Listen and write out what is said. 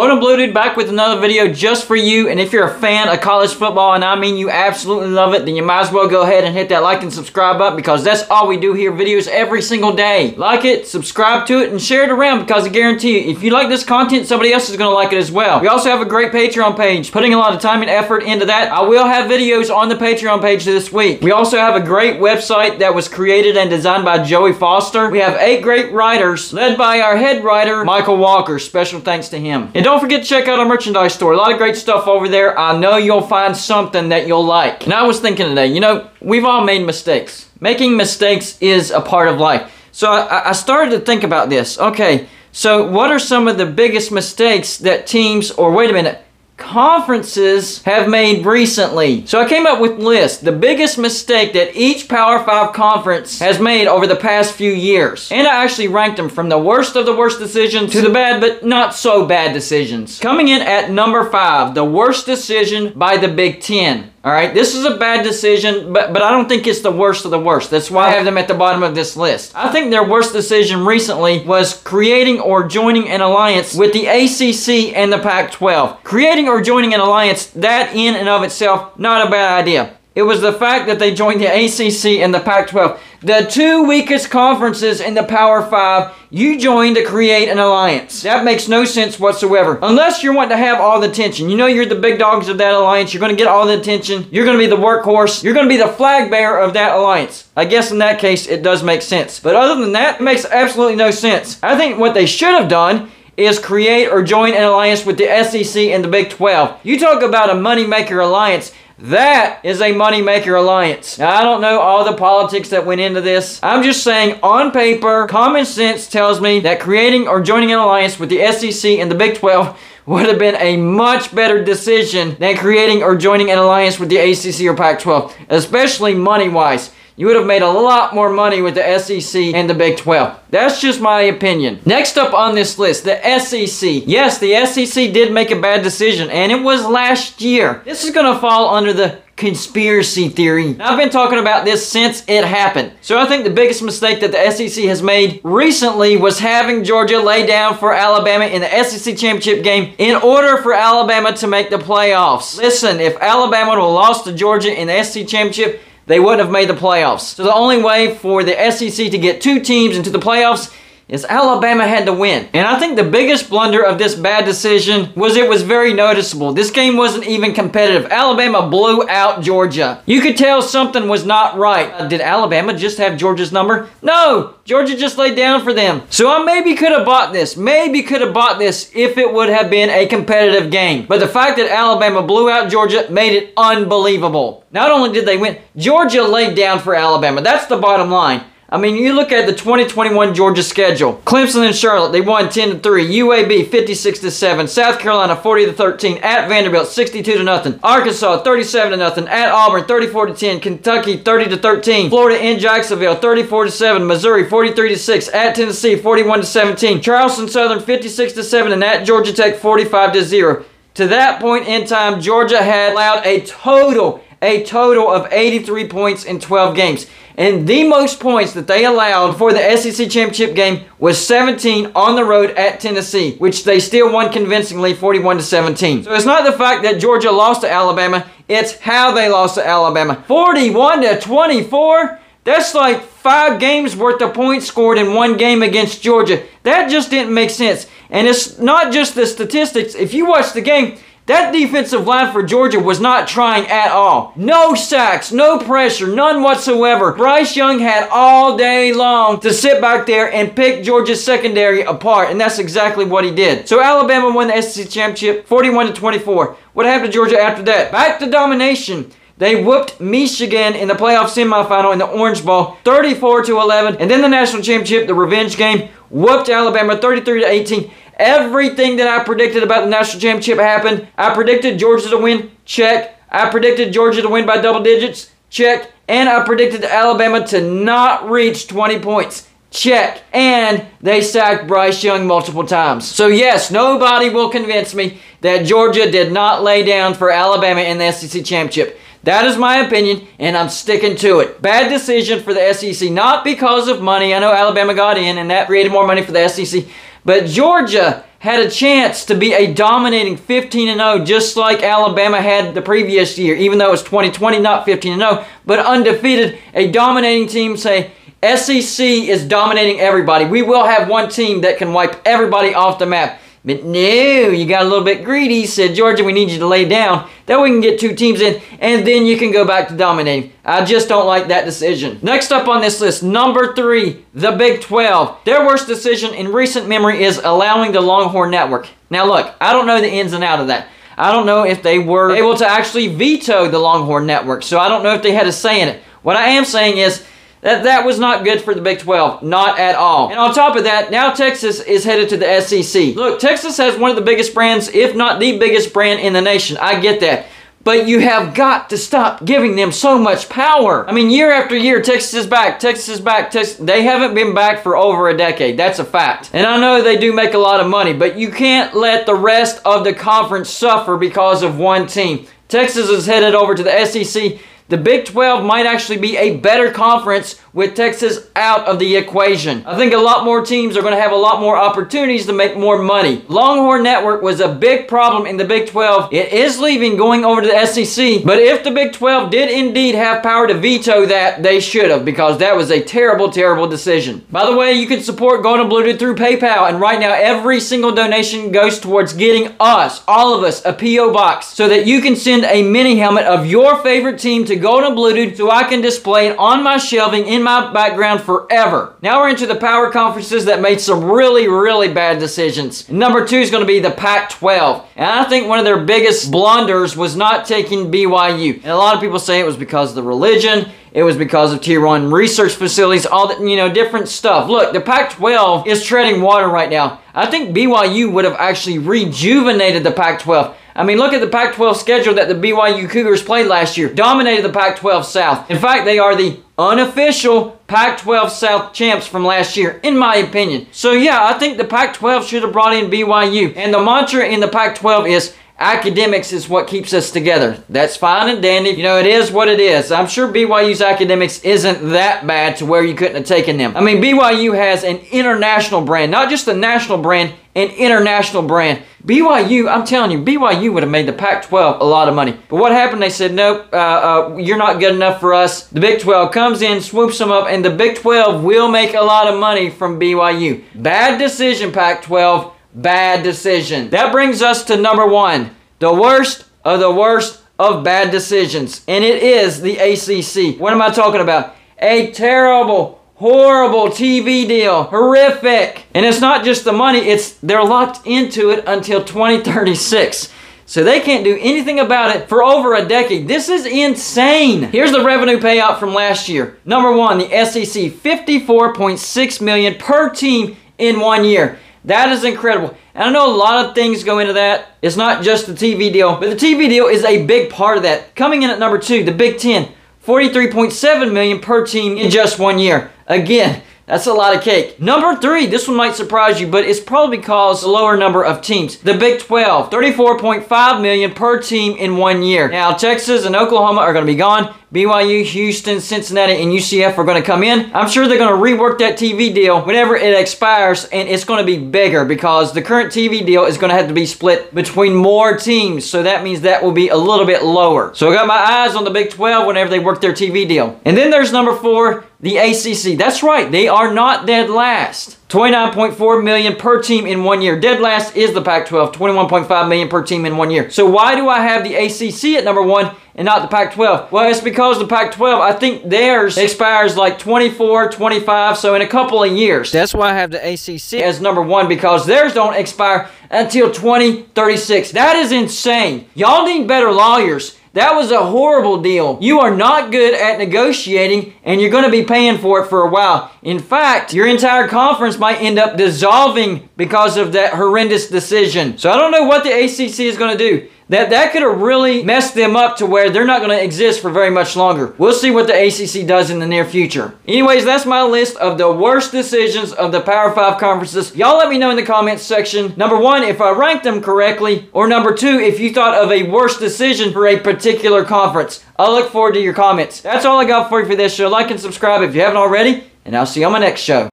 Gold and Blue Dude back with another video just for you. And if you're a fan of college football, and I mean you absolutely love it, then you might as well go ahead and hit that like and subscribe button because that's all we do here, videos every single day. Like it, subscribe to it, and share it around because I guarantee you, if you like this content, somebody else is going to like it as well. We also have a great Patreon page, putting a lot of time and effort into that. I will have videos on the Patreon page this week. We also have a great website that was created and designed by Joey Foster. We have eight great writers, led by our head writer, Michael Walker. Special thanks to him. And don't forget to check out our merchandise store. A lot of great stuff over there. I know you'll find something that you'll like. And I was thinking today, you know, we've all made mistakes. Making mistakes is a part of life. So I, I started to think about this. Okay, so what are some of the biggest mistakes that teams, or wait a minute, conferences have made recently. So I came up with lists, the biggest mistake that each Power 5 conference has made over the past few years. And I actually ranked them from the worst of the worst decisions to the bad but not so bad decisions. Coming in at number 5, the worst decision by the Big Ten. All right, this is a bad decision, but, but I don't think it's the worst of the worst. That's why I have them at the bottom of this list. I think their worst decision recently was creating or joining an alliance with the ACC and the Pac 12. Creating or joining an alliance, that in and of itself, not a bad idea. It was the fact that they joined the ACC and the Pac 12. The two weakest conferences in the Power 5, you joined to create an alliance. That makes no sense whatsoever. Unless you're wanting to have all the attention. You know you're the big dogs of that alliance. You're going to get all the attention. You're going to be the workhorse. You're going to be the flag bearer of that alliance. I guess in that case, it does make sense. But other than that, it makes absolutely no sense. I think what they should have done is create or join an alliance with the SEC and the Big 12. You talk about a moneymaker alliance. That is a moneymaker alliance. Now, I don't know all the politics that went into this. I'm just saying, on paper, common sense tells me that creating or joining an alliance with the SEC and the Big 12 would have been a much better decision than creating or joining an alliance with the ACC or Pac 12, especially money wise. You would have made a lot more money with the SEC and the Big 12. That's just my opinion. Next up on this list, the SEC. Yes, the SEC did make a bad decision, and it was last year. This is going to fall under the conspiracy theory. I've been talking about this since it happened. So I think the biggest mistake that the SEC has made recently was having Georgia lay down for Alabama in the SEC championship game in order for Alabama to make the playoffs. Listen, if Alabama would have lost to Georgia in the SEC championship, they wouldn't have made the playoffs. So the only way for the SEC to get two teams into the playoffs is Alabama had to win. And I think the biggest blunder of this bad decision was it was very noticeable. This game wasn't even competitive. Alabama blew out Georgia. You could tell something was not right. Uh, did Alabama just have Georgia's number? No! Georgia just laid down for them. So I maybe could have bought this. Maybe could have bought this if it would have been a competitive game. But the fact that Alabama blew out Georgia made it unbelievable. Not only did they win, Georgia laid down for Alabama. That's the bottom line. I mean, you look at the 2021 Georgia schedule. Clemson and Charlotte, they won 10 to 3. UAB 56 to 7. South Carolina 40 to 13. At Vanderbilt 62 to nothing. Arkansas 37 to nothing. At Auburn 34 to 10. Kentucky 30 to 13. Florida in Jacksonville 34 to 7. Missouri 43 to 6. At Tennessee 41 to 17. Charleston Southern 56 to 7 and at Georgia Tech 45 to 0. To that point in time, Georgia had allowed a total a total of 83 points in 12 games. And the most points that they allowed for the SEC championship game was 17 on the road at Tennessee, which they still won convincingly 41 to 17. So it's not the fact that Georgia lost to Alabama, it's how they lost to Alabama. 41 to 24? That's like five games worth of points scored in one game against Georgia. That just didn't make sense. And it's not just the statistics. If you watch the game, that defensive line for Georgia was not trying at all. No sacks, no pressure, none whatsoever. Bryce Young had all day long to sit back there and pick Georgia's secondary apart, and that's exactly what he did. So Alabama won the SEC championship 41 to 24. What happened to Georgia after that? Back to domination. They whooped Michigan in the playoff semifinal in the Orange Bowl 34 to 11. And then the national championship, the revenge game, whooped Alabama 33 to 18. Everything that I predicted about the national championship happened. I predicted Georgia to win. Check. I predicted Georgia to win by double digits. Check. And I predicted Alabama to not reach 20 points. Check. And they sacked Bryce Young multiple times. So, yes, nobody will convince me that Georgia did not lay down for Alabama in the SEC championship. That is my opinion, and I'm sticking to it. Bad decision for the SEC, not because of money. I know Alabama got in, and that created more money for the SEC. But Georgia had a chance to be a dominating 15 0, just like Alabama had the previous year, even though it was 2020, not 15 0, but undefeated, a dominating team say, SEC is dominating everybody. We will have one team that can wipe everybody off the map. But no, you got a little bit greedy, said Georgia, we need you to lay down. That we can get two teams in, and then you can go back to dominating. I just don't like that decision. Next up on this list, number three, the Big 12. Their worst decision in recent memory is allowing the Longhorn Network. Now look, I don't know the ins and out of that. I don't know if they were able to actually veto the Longhorn Network, so I don't know if they had a say in it. What I am saying is, that, that was not good for the Big 12. Not at all. And on top of that, now Texas is headed to the SEC. Look, Texas has one of the biggest brands, if not the biggest brand in the nation. I get that. But you have got to stop giving them so much power. I mean, year after year, Texas is back, Texas is back, Texas. They haven't been back for over a decade. That's a fact. And I know they do make a lot of money, but you can't let the rest of the conference suffer because of one team. Texas is headed over to the SEC the Big 12 might actually be a better conference with Texas out of the equation. I think a lot more teams are going to have a lot more opportunities to make more money. Longhorn Network was a big problem in the Big 12. It is leaving going over to the SEC, but if the Big 12 did indeed have power to veto that, they should have because that was a terrible, terrible decision. By the way, you can support Gold and Blue Dude through PayPal, and right now every single donation goes towards getting us, all of us, a P.O. box so that you can send a mini helmet of your favorite team to Gold and Blue Dude so I can display it on my shelving in my background forever. Now we're into the power conferences that made some really, really bad decisions. Number two is going to be the Pac-12. And I think one of their biggest blunders was not taking BYU. And a lot of people say it was because of the religion, it was because of tier one research facilities, all that, you know, different stuff. Look, the Pac 12 is treading water right now. I think BYU would have actually rejuvenated the Pac 12. I mean, look at the Pac 12 schedule that the BYU Cougars played last year. Dominated the Pac 12 South. In fact, they are the unofficial Pac 12 South champs from last year, in my opinion. So, yeah, I think the Pac 12 should have brought in BYU. And the mantra in the Pac 12 is academics is what keeps us together. That's fine and dandy. You know, it is what it is. I'm sure BYU's academics isn't that bad to where you couldn't have taken them. I mean, BYU has an international brand, not just a national brand, an international brand. BYU, I'm telling you, BYU would have made the Pac 12 a lot of money. But what happened? They said, nope, uh, uh, you're not good enough for us. The Big 12 comes in, swoops them up, and the Big 12 will make a lot of money from BYU. Bad decision, Pac 12. Bad decision. That brings us to number one the worst of the worst of bad decisions, and it is the ACC. What am I talking about? A terrible, Horrible TV deal. Horrific. And it's not just the money, it's they're locked into it until 2036. So they can't do anything about it for over a decade. This is insane. Here's the revenue payout from last year. Number one, the SEC, 54.6 million per team in one year. That is incredible. And I know a lot of things go into that. It's not just the TV deal, but the TV deal is a big part of that. Coming in at number two, the Big Ten, 43.7 million per team in just one year. Again, that's a lot of cake. Number three, this one might surprise you, but it's probably because the lower number of teams. The Big 12, 34.5 million per team in one year. Now, Texas and Oklahoma are going to be gone. BYU, Houston, Cincinnati, and UCF are going to come in. I'm sure they're going to rework that TV deal whenever it expires, and it's going to be bigger because the current TV deal is going to have to be split between more teams. So that means that will be a little bit lower. So I got my eyes on the Big 12 whenever they work their TV deal. And then there's number four, the ACC. That's right, they are not dead last. 29.4 million per team in one year. Dead last is the Pac-12, 21.5 million per team in one year. So why do I have the ACC at number one and not the Pac-12? Well, it's because the Pac-12, I think theirs expires like 24, 25, so in a couple of years. That's why I have the ACC as number one because theirs don't expire until 2036. That is insane. Y'all need better lawyers. That was a horrible deal. You are not good at negotiating and you're going to be paying for it for a while. In fact, your entire conference might end up dissolving because of that horrendous decision. So I don't know what the ACC is going to do that that could have really messed them up to where they're not going to exist for very much longer. We'll see what the ACC does in the near future. Anyways, that's my list of the worst decisions of the Power 5 conferences. Y'all let me know in the comments section, number one, if I ranked them correctly, or number two, if you thought of a worst decision for a particular conference. I'll look forward to your comments. That's all I got for you for this show. Like and subscribe if you haven't already, and I'll see you on my next show.